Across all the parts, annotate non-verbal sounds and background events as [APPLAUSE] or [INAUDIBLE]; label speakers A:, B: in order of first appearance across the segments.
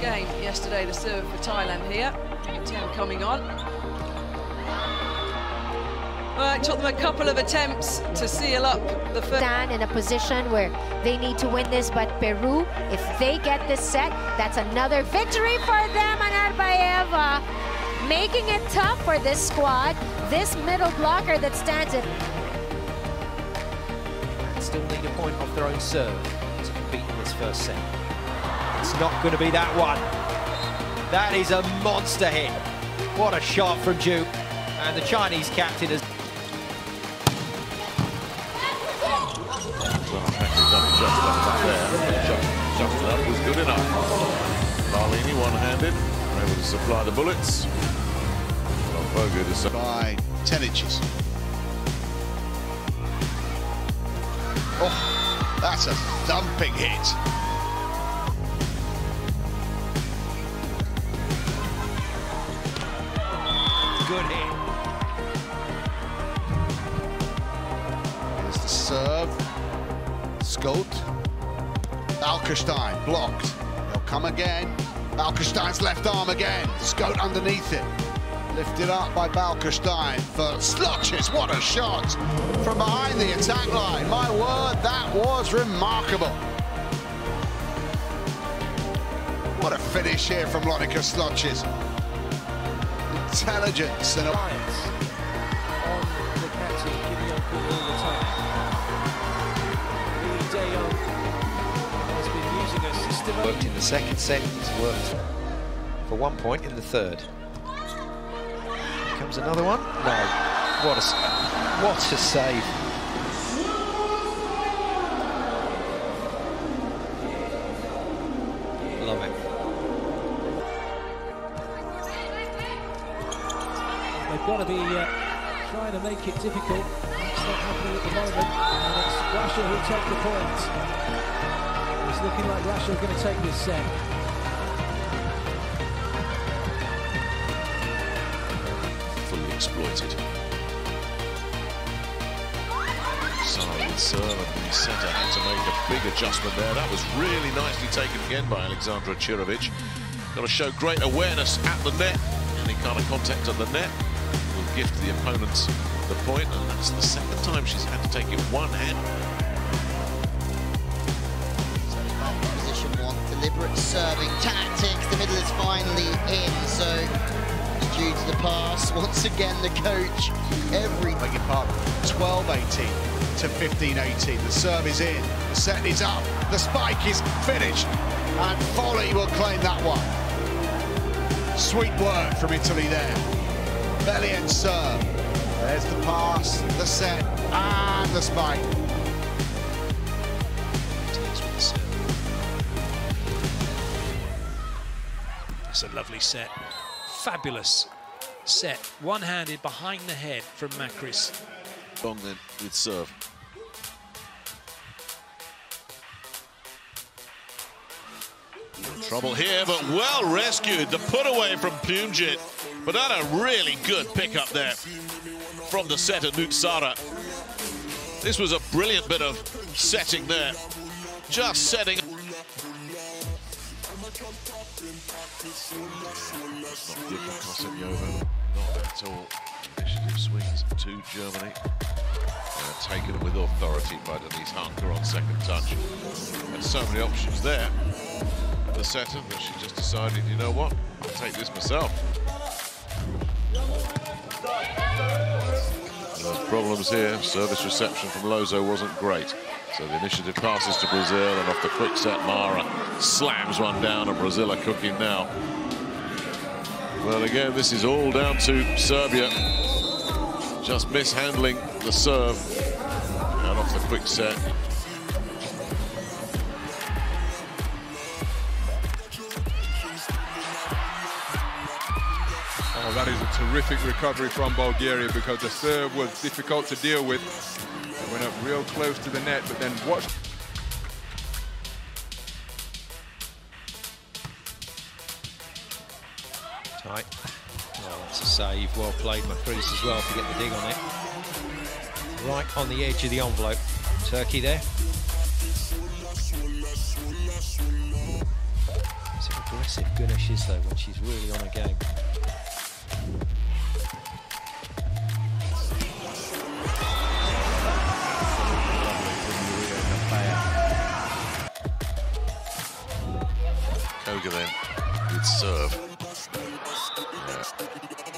A: game yesterday to serve for Thailand here. 10 coming on. Well, it took them a couple of attempts to seal up the first.
B: Stand in a position where they need to win this, but Peru, if they get this set, that's another victory for them. And Arbaev uh, making it tough for this squad, this middle blocker that stands it.
C: Still need a point off their own serve to compete in this first set. It's not going to be that one. That is a monster hit. What a shot from Duke. And the Chinese captain has
D: just up was good enough. Marlini one-handed, able to supply the bullets.
E: By 10 inches. Oh, that's a thumping hit.
C: Good hit.
E: Here's the serve. Scout. Balkestein blocked. He'll come again. Balkestein's left arm again. Scout underneath it. Lifted up by Balkestein for Sloetjes. What a shot from behind the attack line. My word, that was remarkable. What a finish here from Lonneke Sloetjes. Intelligence and a...
C: Worked in the second set, he's worked for one point in the third. Here comes another one. No, what a, what a save.
F: Got to be uh, trying to make it difficult. That's not happening at the moment. And it's Russia who take the point. It's looking like Russia are going to take this set.
D: Fully exploited. Solid serve and the centre had to make a big adjustment there. That was really nicely taken again by Alexandra Chirovic. Got to show great awareness at the net. Any kind of contact at the net gift the opponents the point, and that's the second time she's had to take it one hand.
G: So Position one deliberate serving tactics. The middle is finally in, so due to the pass. [LAUGHS] Once again, the coach, every...
E: Beg your pardon, 12-18 to 15-18. The serve is in, the set is up, the spike is finished, and Foley will claim that one. Sweet work from Italy there. Belly and serve. There's the pass, the set, and the spike.
F: It's a lovely set. Fabulous set. One-handed behind the head from Makris.
D: Long then with serve. Trouble here, but well rescued. The put away from Pleumjit. But that a really good pick up there from the set of Nutsara. This was a brilliant bit of setting there. Just setting not good for Kosenyova, not at all. Initiative swings to Germany. Uh, taken with authority by Denise Hanke on second touch. Had so many options there. The setter, but she just decided, you know what, I'll take this myself. There's problems here. Service reception from Lozo wasn't great. So the initiative passes to Brazil, and off the quick set, Mara slams one down, and Brazil are cooking now. Well, again, this is all down to Serbia. Just mishandling the serve. And off the quick set.
H: Oh, that is a terrific recovery from Bulgaria because the serve was difficult to deal with. It went up real close to the net, but then watch.
C: Tight. Well, that's a save. Well played, Makris as well to get the dig on it. Right on the edge of the envelope. Turkey there. impressive Güneş is, though, when she's really on her game.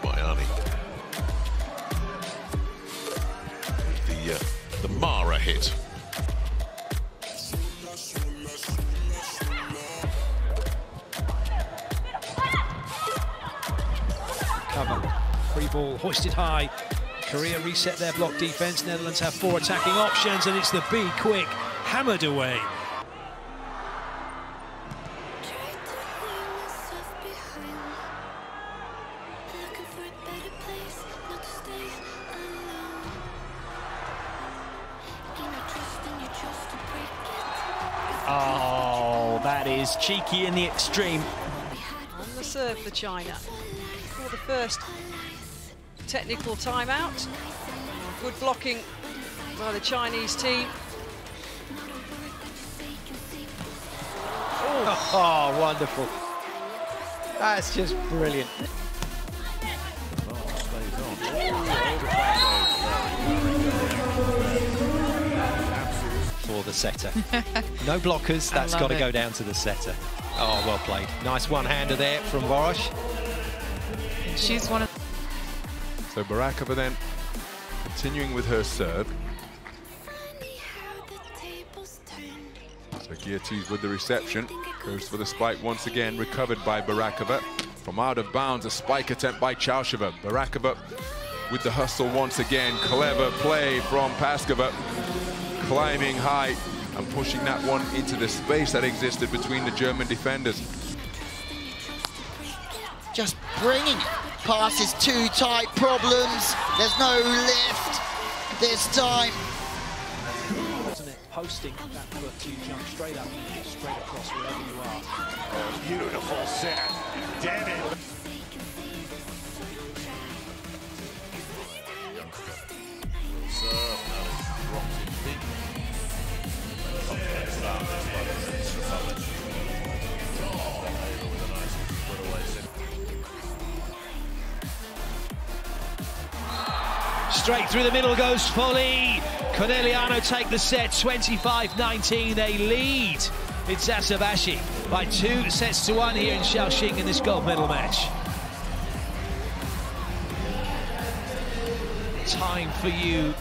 D: Mayani. The, uh, the Mara hit.
F: Cover. Free ball hoisted high. Korea reset their block defense. Netherlands have four attacking options, and it's the B quick hammered away.
I: Is cheeky in the extreme.
A: On the serve for China for the first technical timeout. Good blocking by the Chinese team.
C: Oh, [LAUGHS] wonderful. That's just brilliant. The setter. [LAUGHS] No blockers, that's got to go down to the setter. Oh, well played. Nice one-hander there from Borosh.
J: She's one of
H: So Barakova then continuing with her serve. So Geertes with the reception. Goes for the spike once again, recovered by Barakova. From out of bounds, a spike attempt by Chausheva. Barakova with the hustle once again. Clever play from Paskova. Climbing high and pushing that one into the space that existed between the German defenders.
G: Just bringing it. Passes too tight, problems. There's no lift this time.
F: Wasn't it? Posting that foot to jump straight up, straight across wherever you are.
K: Beautiful set. David.
F: Straight through the middle goes Foley. Conegliano take the set, 25-19, they lead. It's Asabashi by two sets to one here in Shaoxing in this gold medal match. Time for you